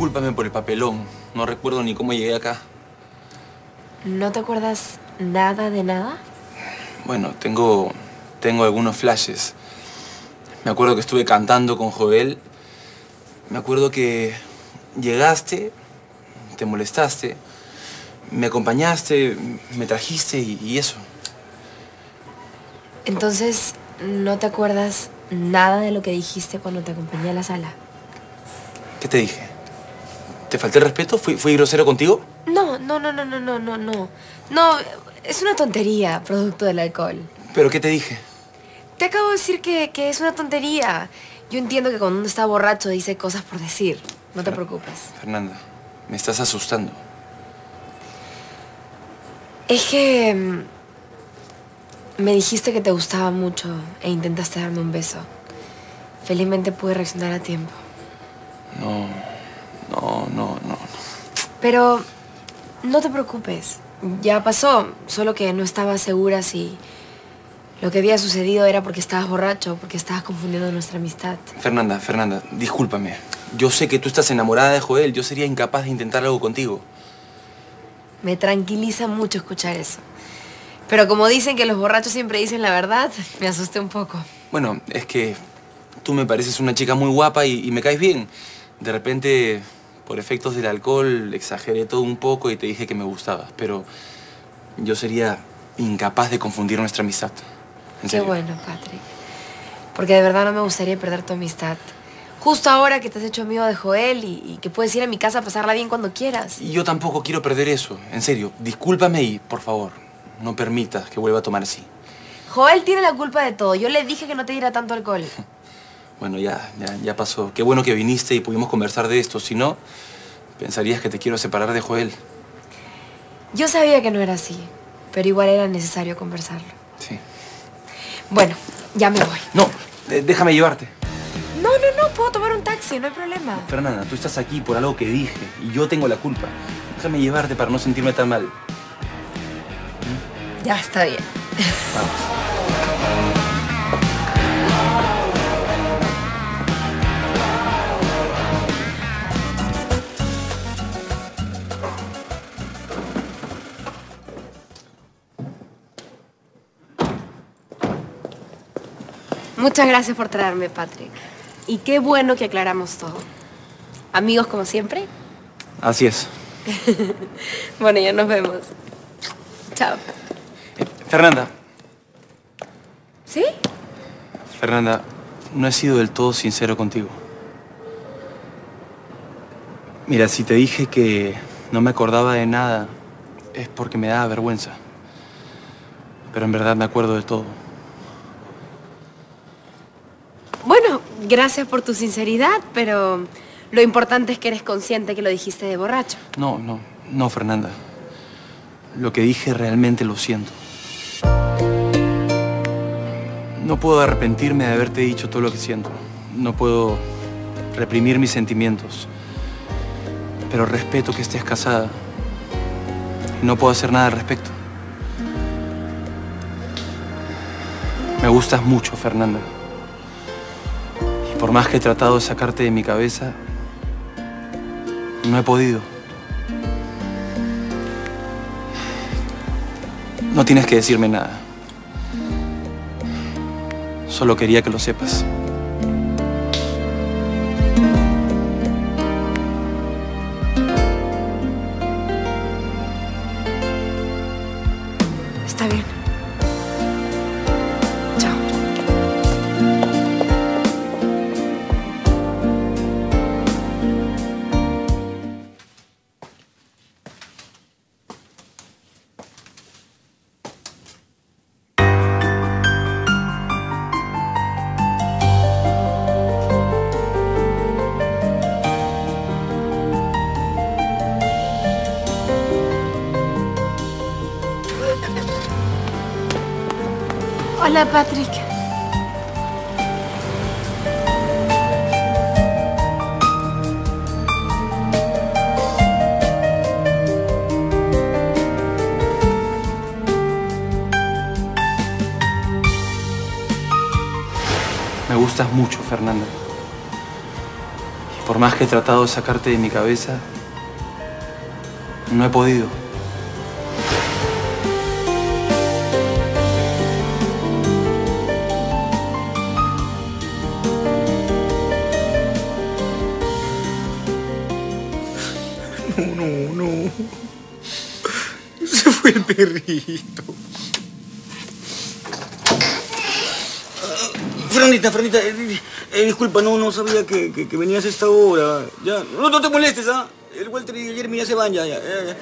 discúlpame por el papelón. No recuerdo ni cómo llegué acá. ¿No te acuerdas nada de nada? Bueno, tengo, tengo algunos flashes. Me acuerdo que estuve cantando con Joel. Me acuerdo que llegaste, te molestaste, me acompañaste, me trajiste y, y eso. Entonces, ¿no te acuerdas nada de lo que dijiste cuando te acompañé a la sala? ¿Qué te dije? ¿Te falté el respeto? ¿Fui, fui grosero contigo? No, no, no, no, no, no, no, no. No, es una tontería, producto del alcohol. ¿Pero qué te dije? Te acabo de decir que, que es una tontería. Yo entiendo que cuando uno está borracho dice cosas por decir. No te preocupes. Fernanda, me estás asustando. Es que... mm, Me dijiste que te gustaba mucho e intentaste darme un beso. Felizmente pude reaccionar a tiempo. No, no, no, no. Pero no te preocupes. Ya pasó, solo que no estaba segura si lo que había sucedido era porque estabas borracho o porque estabas confundiendo nuestra amistad. Fernanda, Fernanda, discúlpame. Yo sé que tú estás enamorada de Joel. Yo sería incapaz de intentar algo contigo. Me tranquiliza mucho escuchar eso. Pero como dicen que los borrachos siempre dicen la verdad, me asusté un poco. Bueno, es que tú me pareces una chica muy guapa y, y me caes bien. De repente, por efectos del alcohol, exageré todo un poco y te dije que me gustabas. Pero yo sería incapaz de confundir nuestra amistad. Qué serio. bueno, Patrick. Porque de verdad no me gustaría perder tu amistad. Justo ahora que te has hecho amigo de Joel y, y que puedes ir a mi casa a pasarla bien cuando quieras. Y yo tampoco quiero perder eso. En serio, discúlpame y, por favor, no permitas que vuelva a tomar así. Joel tiene la culpa de todo. Yo le dije que no te diera tanto alcohol. Bueno, ya, ya, ya pasó. Qué bueno que viniste y pudimos conversar de esto. Si no, pensarías que te quiero separar de Joel. Yo sabía que no era así, pero igual era necesario conversarlo. Sí. Bueno, ya me voy. No, déjame llevarte. No, no, no, puedo tomar un taxi, no hay problema. Fernanda, tú estás aquí por algo que dije y yo tengo la culpa. Déjame llevarte para no sentirme tan mal. Ya está bien. Vamos. Muchas gracias por traerme, Patrick. Y qué bueno que aclaramos todo. Amigos como siempre. Así es. Bueno, ya nos vemos. Chao. Eh, Fernanda, ¿Sí? Fernanda, no he sido del todo sincero contigo. Mira, si te dije que no me acordaba de nada, es porque me daba vergüenza. Pero en verdad me acuerdo de todo. Bueno, gracias por tu sinceridad, pero lo importante es que eres consciente que lo dijiste de borracho. No, no, no, Fernanda. Lo que dije realmente lo siento. No puedo arrepentirme de haberte dicho todo lo que siento. No puedo reprimir mis sentimientos. Pero respeto que estés casada. Y no puedo hacer nada al respecto. Me gustas mucho, Fernanda. Por más que he tratado de sacarte de mi cabeza, no he podido. No tienes que decirme nada. Solo quería que lo sepas. Hola, Patrick. Me gustas mucho, Fernanda. Y por más que he tratado de sacarte de mi cabeza, no he podido. Fue el perrito. Fernita, Fernita, eh, eh, disculpa, no, no sabía que, que- que venías a esta hora. Ya, no, no te molestes, ¿ah? El Walter y Guillermo ya se van, ya, ya, ya.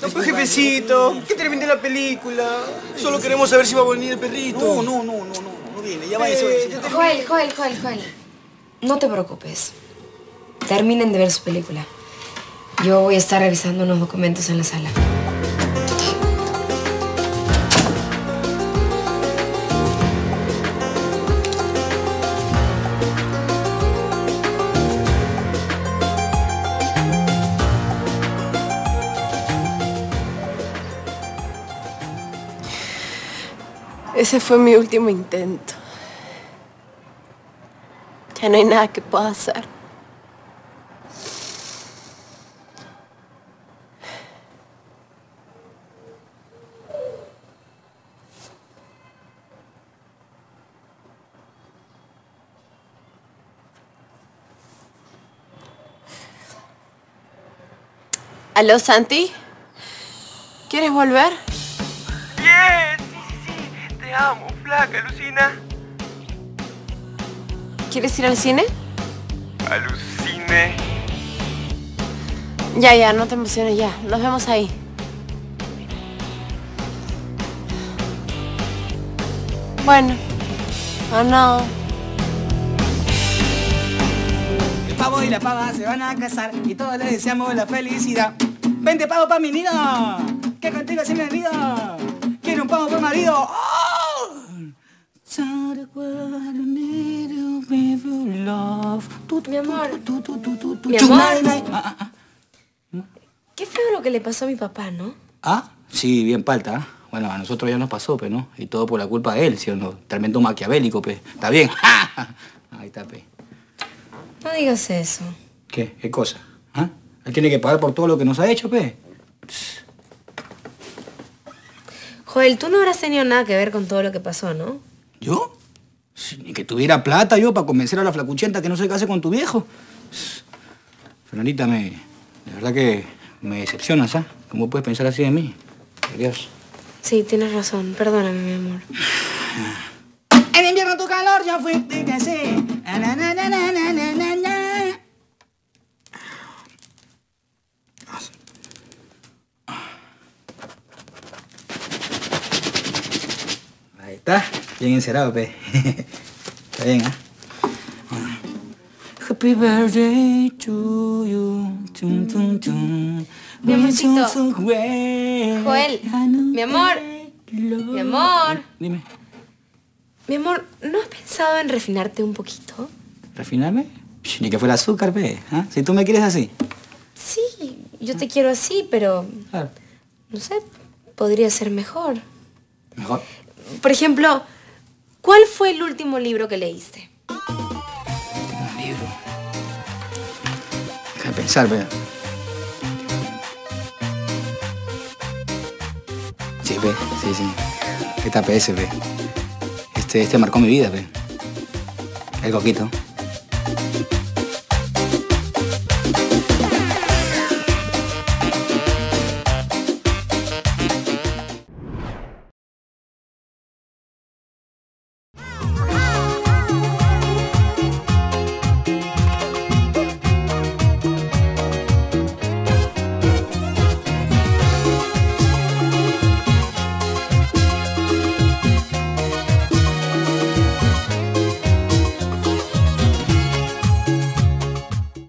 No, pues jefecito, que termine la película. Solo queremos saber si va a venir el perrito. No, no, no, no, no, no viene, ya váyanse, váyanse. Joel, Joel, Joel, Joel. No te preocupes. Terminen de ver su película. Yo voy a estar revisando unos documentos en la sala. Ese fue mi último intento. Ya no hay nada que pueda hacer. ¿Aló, Santi? ¿Quieres volver? Te amo, flaca, alucina. ¿Quieres ir al cine? Alucine. Ya, ya, no te emociones, ya. Nos vemos ahí. Bueno. Oh, no. El pavo y la pava se van a casar y todos les deseamos la felicidad. Vente pavo pa' mi nido, que contigo se me olvido. Quiero un pavo por marido. ¡Oh! Mi amor. Mi amor. Qué feo lo que le pasó a mi papá, ¿no? ah. sí, bien palta. ¿ah? Bueno, a nosotros ya nos pasó, pe, ¿no? Y todo por la culpa de él, ¿sí o no? Tremendo maquiavélico, pe. ¿Está bien? Ahí está, pe. No digas eso. ¿Qué? ¿Qué cosa? ¿Ah? Él tiene que pagar por todo lo que nos ha hecho, pe. Joel, tú no habrás tenido nada que ver con todo lo que pasó, ¿no? ¿Yo? Ni que tuviera plata yo para convencer a la flacuchenta que no se case con tu viejo. Fernandita, me... De verdad que me decepcionas, ¿ah? ¿Cómo puedes pensar así de mí? Dios. Sí, tienes razón. Perdóname, mi amor. En invierno tu calor yo fui que sí. Na, na, na, na, na, na, na, na. Ahí está, bien encerado, pe. Está bien, ¿ah? Happy birthday to you. Tum, tum, tum. Mi amorcito. Joel. Mi amor. Mi amor. Dime, Mi amor, ¿no has pensado en refinarte un poquito? ¿refinarme? Ni que fuera azúcar, pe. ¿ah? Si tú me quieres así. Sí, yo te quiero así, pero Claro. no sé, podría ser mejor. Mejor. Por ejemplo, ¿cuál fue el último libro que leíste? Un libro. Déjame pensar, vea. Sí, ve, sí, sí. Esta PS, ve. Este, este marcó mi vida, ve. El coquito.